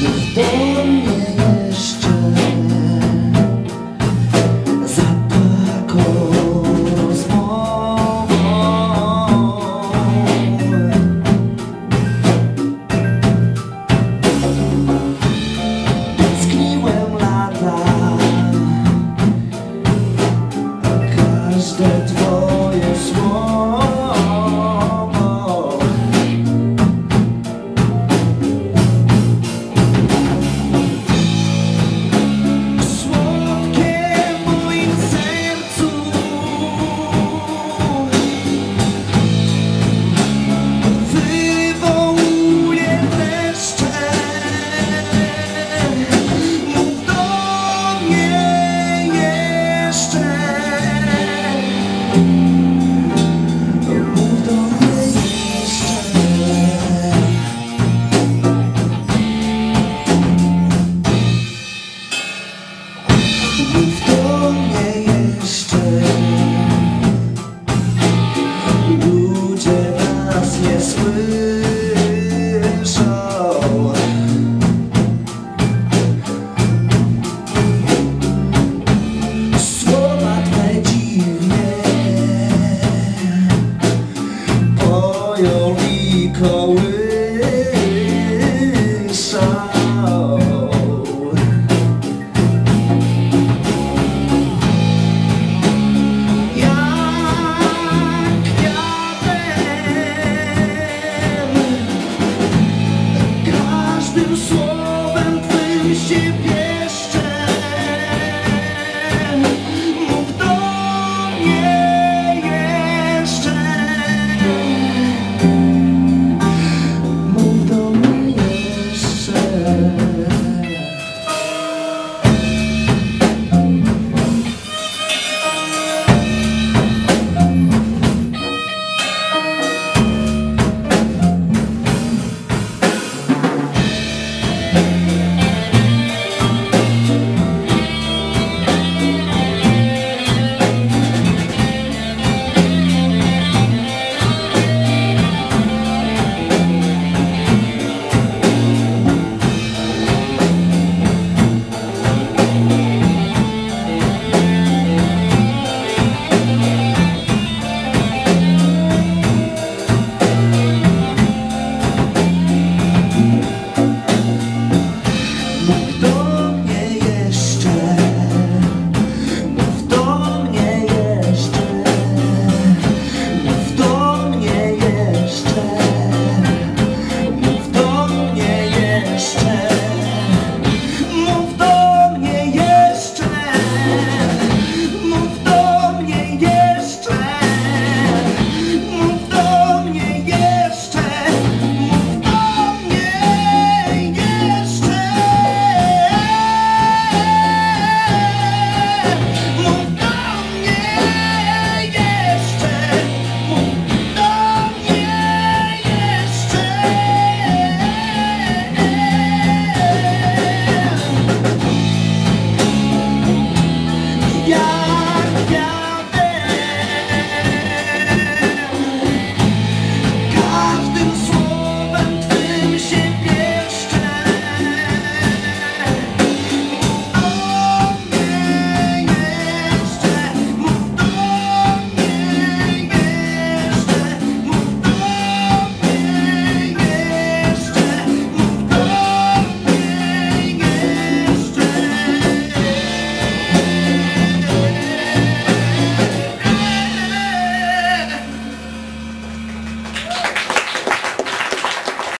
You're standing call it.